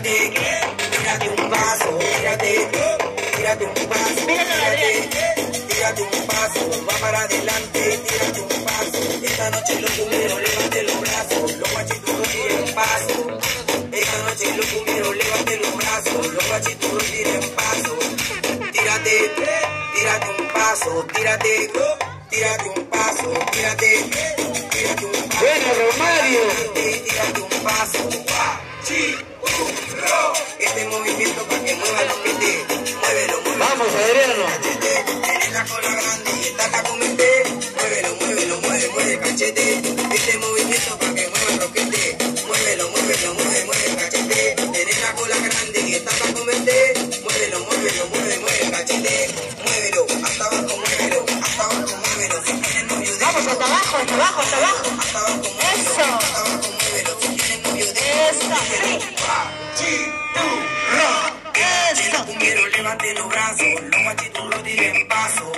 Tírate, tírate un un paso, tírate, tírate un paso, va para adelante, un paso. Esta noche cumbieros levante los brazos, los tiren paso. Esta noche cumbieros levante los brazos, los tiren paso. Tírate un paso, tírate, tírate un paso, tírate, tírate un paso. Paso. Este movimiento para que mueva los pies, muévelo, muévelo. Vamos, Adriano. Tienes la cola grande y está la comete. Muévelo, muévelo, mueve, mueve cachete. Este movimiento para que mueva el roquete. Muévelo, muévelo, mueve, mueve cachete. Tienes la cola grande y está la comete. Muévelo, muévelo, mueve, mueve cachete. Muévelo, hasta abajo, muévelo, hasta abajo, muévelo. Vamos, hasta abajo, hasta abajo, hasta abajo. hasta abajo, levanten los brazos, los guachiturros tiren paso.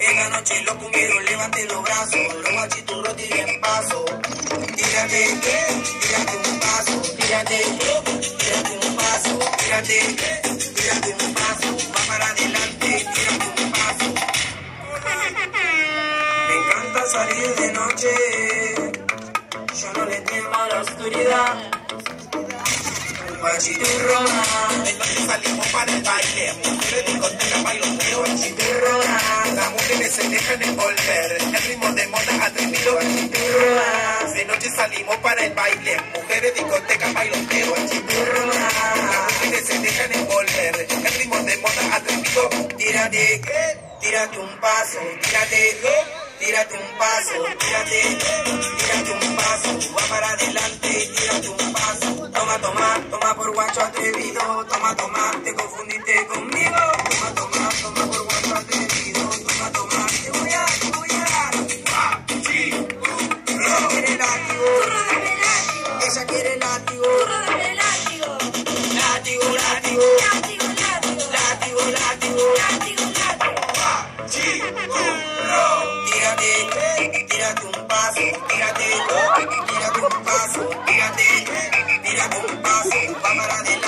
En la noche los cumbieros levanten los brazos, los guachiturros tiren paso. Tírate, tírate un paso, tírate, tírate un paso, tírate, tírate un paso, va para adelante, tírate un paso. Me encanta salir de noche, yo no le temo a la oscuridad. Guachiturrona, entonces salimos dejan envolver, el ritmo de moda atrevido, guachiturrona, de noche salimos para el baile, mujeres discoteca, bailoteo, guachiturrona, las mujeres se dejan envolver, el ritmo de moda atrevido, tírate, tírate un paso, tírate, tírate un paso, tírate, tírate un paso, va para adelante, tírate un paso. Toma, toma, toma por guacho atrevido, toma, toma, Tírate, tírate un paso, tírate, tírate un paso, tírate, tírate un paso, va para adelante,